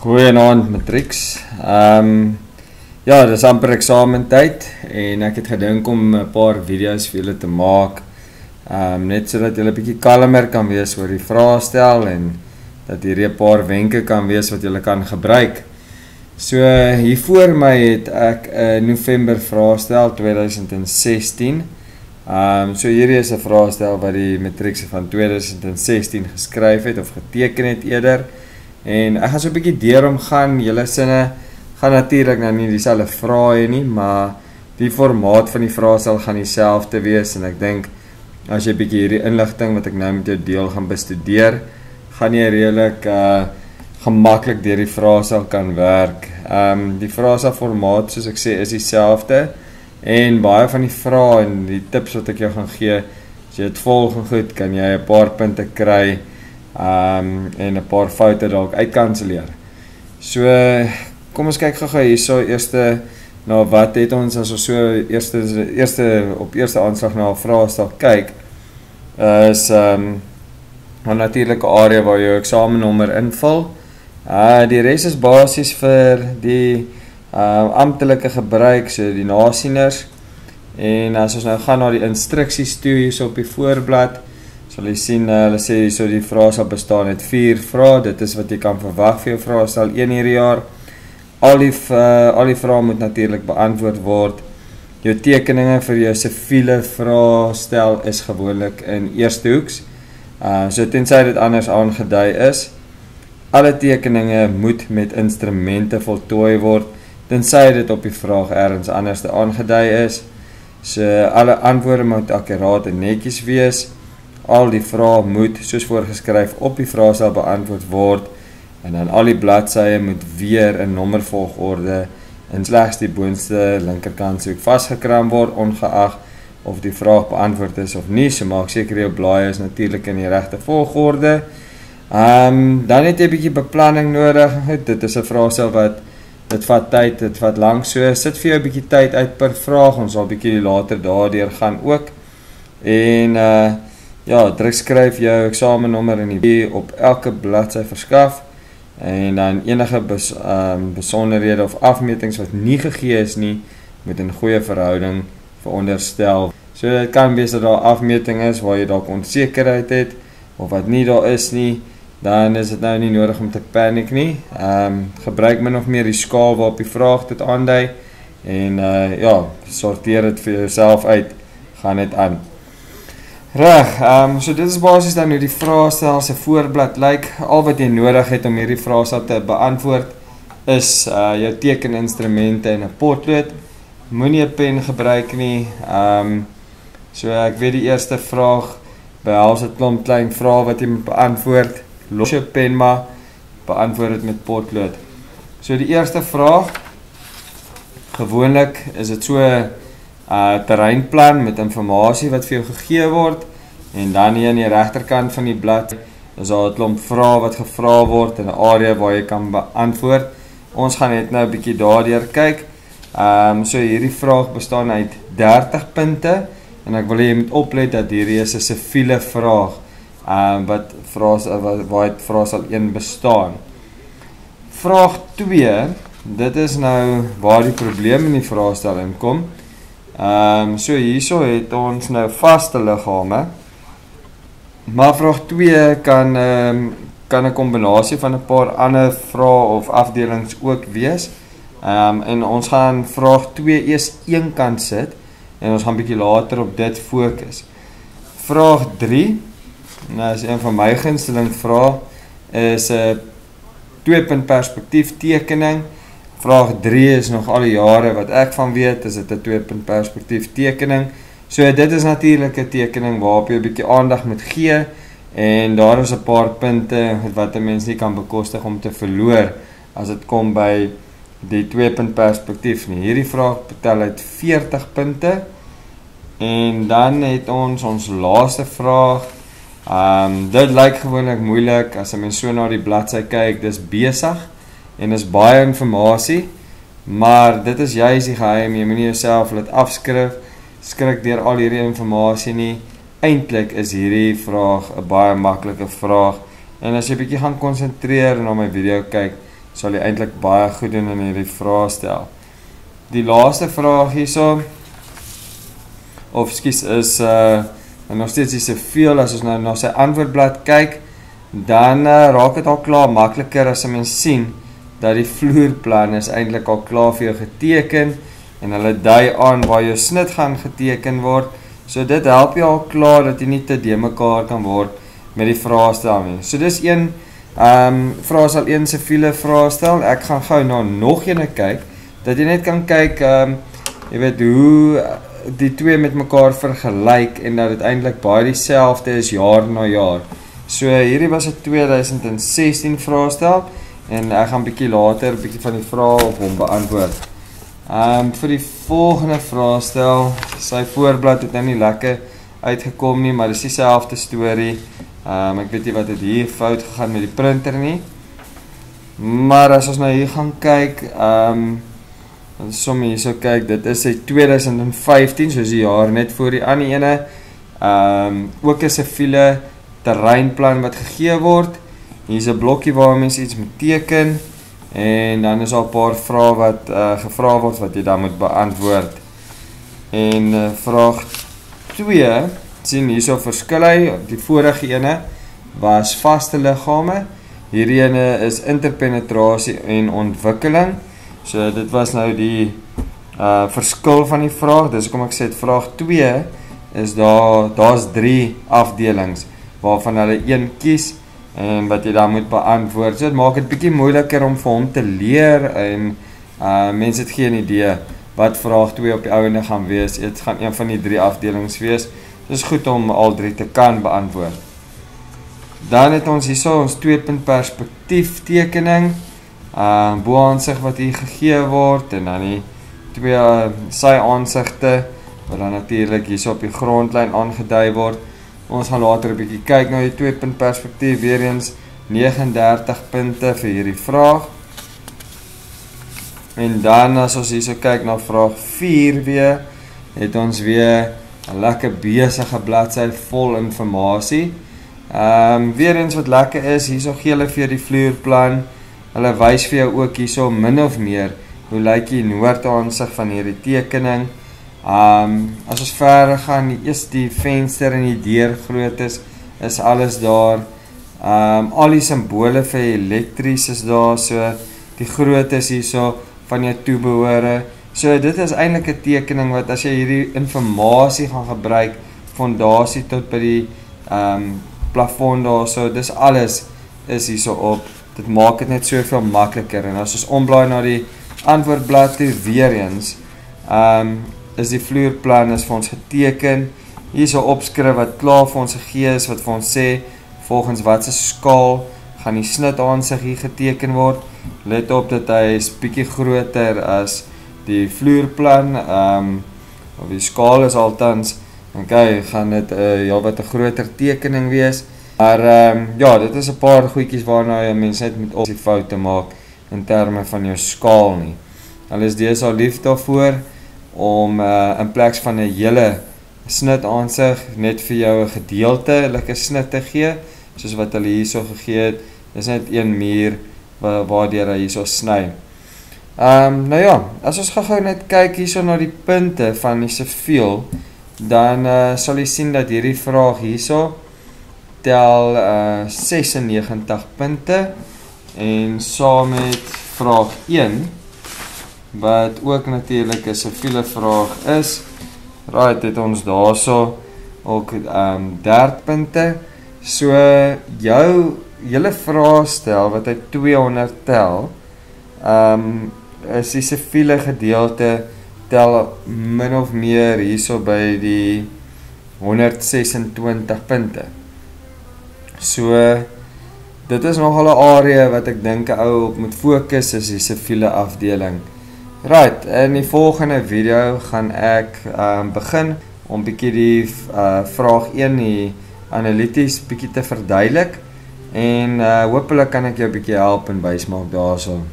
Goeienaand Matrix. Ehm um, ja, dis amper eksamentyd en ek het gedink om 'n paar video's vir julle te maak. Ehm um, net sodat julle bietjie kalmer kan wees oor die vraestel en dat hier 'n paar wenke kan wees wat julle kan gebruik. So hier voor my het ek 'n November vraestel 2016. Ehm um, so hierdie is 'n vraestel wat die matriekse van 2016 geskryf het of geteken het eerder. En ek gaan so 'n bietjie deur hom gaan. Julle sinne gaan natuurlik nou nie dieselfde vrae nie, maar die formaat van die vraestel gaan dieselfde wees en ek dink as jy 'n bietjie hierdie inligting wat ek nou met jou deel gaan bestudeer, gaan jy redelik uh gemaklik deur die vraestel kan werk. Um, die vraestel formaat soos ek sê is dieselfde. En baie van die vrae en die tips wat ek jou gaan gee, as jy dit volg en goed, kan jy 'n paar punte kry. Ehm um, en 'n paar foute dalk uitkanselleer. So kom ons kyk gou-gou hierso eerste na wat het ons as ons so eerste eerste op eerste aanslag na 'n vraestel kyk is ehm um, 'n natuurlike area waar jou eksamennommer invul. Uh die res is basies vir die uh amptelike gebruik so die nasieners en as ons nou gaan na die instruksies toe hierso op die voorblad sal jy sien uh, hulle sê hierso die vrae sal bestaan uit 4 vrae dit is wat jy kan verwag vir jou vraestel 1 hierdie jaar al die uh, al die vrae moet natuurlik beantwoord word jou tekeninge vir jou siviele vraestel is gewoonlik in eerste hoeks uh so tensy dit anders aangedui is alle tekeninge moet met instrumente voltooi word tensy dit op die vraag ergens anders aangedui is. So alle antwoorde moet akkuraat en netjies wees. Al die vrae moet soos voorgeskryf op die vraestel beantwoord word en dan al die bladsye moet weer in nommervolgorde in slegs die boonste linkerkant sou vasgekram word ongeag of die vraag beantwoord is of nie. So maak seker jou blaaie is natuurlik in die regte volgorde. Ehm um, dan het jy 'n bietjie beplanning nodig. Dit is 'n vraestel wat dit vat tyd, dit vat lank. So sit vir jou 'n bietjie tyd uit per vraag. Ons sal 'n bietjie later daardeur gaan ook. En uh ja, druk skryf jou eksamennommer in die op elke bladsy verskaf en dan enige bes, um besonderhede of afmetings wat nie gegee is nie met 'n goeie verhouding veronderstel. So dit kan wees dat daar afmeting is waar jy dalk onsekerheid het of wat nie daar is nie dan is dit nou nie nodig om te paniek nie. Ehm um, gebruik min of meer die skaal waarop die vraag dit aandui en uh ja, sorteer dit vir jouself uit. Gaan dit aan. Reg, ehm um, so dit is basies dan hoe die vraestel se voorblad lyk. Al wat jy nodig het om hierdie vraestel te beantwoord is uh jou tekeninstrumente en 'n potlood. Moenie 'n pen gebruik nie. Ehm um, so ek weet die eerste vraag behels 'n klomp klein vrae wat jy moet beantwoord los jou pen maar beantwoord dit met potlood. So die eerste vraag gewoonlik is dit so uh, terreinplan met inligting wat vir jou gegee word en dan hier aan die regterkant van die blad is daar 'n klomp vrae wat gevra word in 'n area waar jy kan beantwoord. Ons gaan net nou 'n bietjie daardeur kyk. Ehm um, so hierdie vraag bestaan uit 30 punte en ek wil hê jy moet oplet dat hierdie is 'n siviele vraag ehm um, wat vra wat waar het vra sal een bestaan. Vraag 2, dit is nou waar die probleem in die vraestelling kom. Ehm um, so hierso het ons nou vaste liggame. Maar vraag 2 kan ehm um, kan 'n kombinasie van 'n paar ander vrae of afdelings ook wees. Ehm um, en ons gaan vraag 2 eers een kant sit en ons gaan bietjie later op dit fokus. Vraag 3 Nou as een van my gunsteling vrae is 'n uh, twee punt perspektief tekening. Vraag 3 is nog al die jare wat ek van weet, is dit 'n twee punt perspektief tekening. So dit is natuurlik 'n tekening waarop jy 'n bietjie aandag moet gee en daar is 'n paar punte wat 'n mens nie kan bekostig om te verloor as dit kom by die twee punt perspektief nie. Hierdie vraag betel uit 40 punte. En dan het ons ons laaste vraag Ehm um, dit lyk gewoonlik moeilik as 'n mens so na die bladsy kyk. Dis besig en is baie inligting, maar dit is juis die geheim. Jy moenie jouself laat afskryf, skrik deur al hierdie inligting nie. Eintlik is hierdie vraag 'n baie maklike vraag. En as jy bietjie gaan konsentreer en na my video kyk, sal jy eintlik baie goed doen in hierdie vraestel. Die laaste vraag hierso of skus is uh nog steeds is se veel as ons nou na sy antwoordblad kyk, dan uh, raak dit al klaar makliker as 'n mens sien dat die vloerplan is eintlik al klaar vir jou geteken en hulle dui aan waar jou snit gaan geteken word. So dit help jou al klaar dat jy nie te de mekaar kan word met die vraestel nie. So dis een ehm um, vraestel een se file vraestel. Ek gaan gou na nog eene kyk dat jy net kan kyk ehm um, jy weet hoe die twee met mekaar vergelyk en dat dit eintlik baie dieselfde is jaar na jaar. So hierdie was 'n 2016 vraestel en ek gaan bietjie later bietjie van die vrae op hom beantwoord. Ehm um, vir die volgende vraestel, sy voorblad het nou nie lekker uitgekom nie, maar dis dieselfde storie. Ehm um, ek weet nie wat het hier fout gegaan met die printer nie. Maar as ons nou hier gaan kyk, ehm um, dan som hier so kyk, dit is sy 2015, soos die jaar net voor die ander ene. Ehm um, ook 'n file terreinplan wat gegee word. Hier's 'n blokkie waar mense iets moet teken en dan is daar 'n paar vrae wat uh, gevra word wat jy dan moet beantwoord. En uh, vraag 2 sien hierso verskil hy die vorige ene was vaste liggame hierdie ene is interpenetrasie en ontwikkeling so dit was nou die uh verskil van die vraag dis hoekom ek sê dit vraag 2 is daar daar's 3 afdelings waarvan hulle een kies en wat jy dan moet beantwoord so dit maak dit bietjie moeiliker om vir hom te leer en uh mense het geen idee wat vraag 2 op die ouene gaan wees dit gaan een van die drie afdelings wees Dis goed om al drie te kan beantwoord. Dan het ons hierso ons tweepunt perspektief tekening. Uh bo aansig wat hier gegee word en dan die twee uh, sy aansigte wat dan natuurlik hierso op die grondlyn aangedui word. Ons gaan later 'n bietjie kyk na die tweepunt perspektief weer eens 39 punte vir hierdie vraag. En dan as ons hierso kyk na vraag 4 weer, het ons weer 'n lekker besige bladsy vol inligting. Ehm um, weer eens wat lekker is, hierso gee hulle vir die vloerplan. Hulle wys vir jou ook hierso min of meer hoe lyk die noordaansig van hierdie tekening. Ehm um, as ons verder gaan, eers die venster en die deur groot is, is alles daar. Ehm um, al die simbole vir elektries is daar, so die grootte is hierso van jou toebehore. So dit is eintlik 'n tekening wat as jy hierdie inligting gaan gebruik fondasie tot by die ehm um, plafon daarso, dis alles is hierso op. Dit maak dit net soveel makliker en as ons omblaai na die antwoordblad toe weer eens, ehm um, is die vloerplan is vir ons geteken. Hierso opskrif wat klaar vir ons gegee is wat vir ons sê volgens watter skaal gaan die snit aansig hier geteken word. Let op dat hy is bietjie groter as die vloerplan ehm um, of die skaal is altans okay, gaan dit uh, eh, ja wat 'n groter tekening wees. Maar ehm um, ja, dit is 'n paar goedjies waarna jy mense net moet op die foute maak in terme van jou skaal nie. Hulle is dis al lief daarvoor om uh, in plek van 'n hele snit aansig net vir jou 'n gedeeltelike snit te gee, soos wat hulle hierso gegee het. Dis net een muur waar waardeur hy hierso sny. Ehm um, nou ja, as ons gou-gou net kyk hierso na die punte van die siviel, dan uh, sal jy sien dat hierdie vraag hierso tel uh, 96 punte en saam met vraag 1 wat ook natuurlik 'n siviele vraag is. Right, het ons daarso ook ehm um, 30 punte. So jou hele vraestel wat hy 200 tel, ehm um, is die siviele gedeelte tel min of meer hierso by die 126 punte. So dit is nogal 'n area wat ek dink 'n ou op moet fokus is die siviele afdeling. Right, in die volgende video gaan ek um begin om bietjie die uh vraag 1 die analities bietjie te verduidelik en uh hopelik kan ek jou bietjie help en wys maak daaroor.